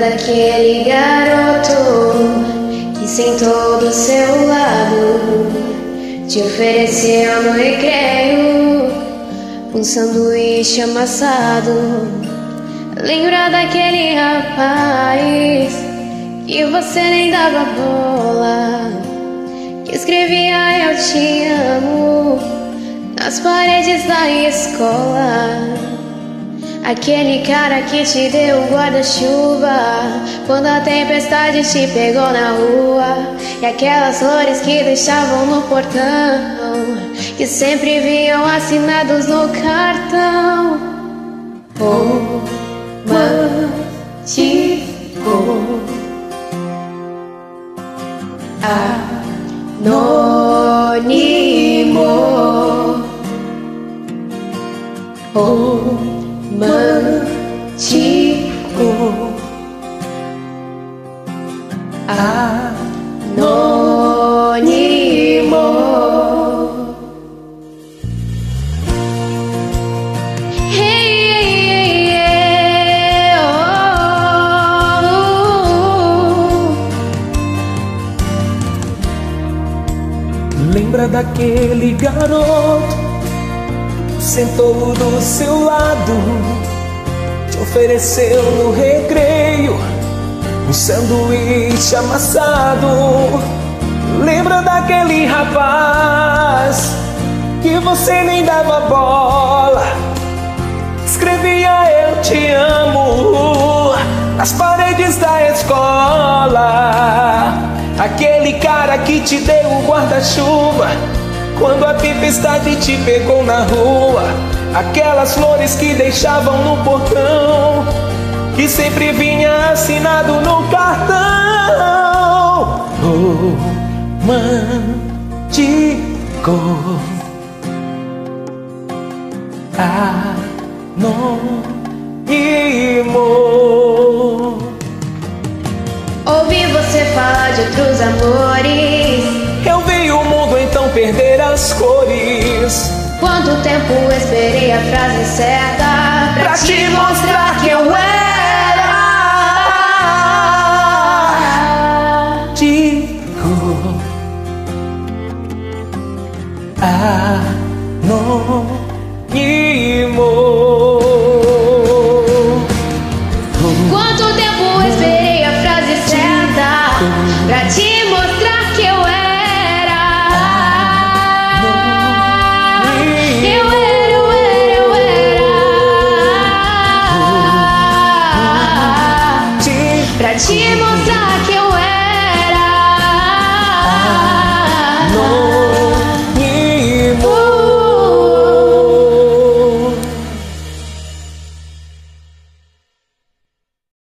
daquele garoto que sentou do seu lado, te ofereceu no recreio um sanduíche amassado. Lembra daquele rapaz que você nem dava bola, que escrevia eu te amo nas paredes da escola. Aquele cara que te deu o guarda-chuva Quando a tempestade te pegou na rua E aquelas flores que deixavam no portão Que sempre vinham assinados no cartão. Romântico. Anônimo. Oh romântico anônimo. Hey, hey, hey, oh, Lembra daquele garoto sentou do seu lado, te ofereceu no recreio um sanduíche amassado. Lembra daquele rapaz que você nem dava bola? Escrevia eu te amo nas paredes da escola. Aquele cara que te deu o guarda-chuva quando a tempestade te pegou na rua, aquelas flores que deixavam no portão, que sempre vinha assinado no cartão. Romântico. Anônimo. Ouvi você falar de outros amores perder as cores. Quanto tempo esperei a frase certa pra, pra te mostrar que eu era. Digo, anônimo.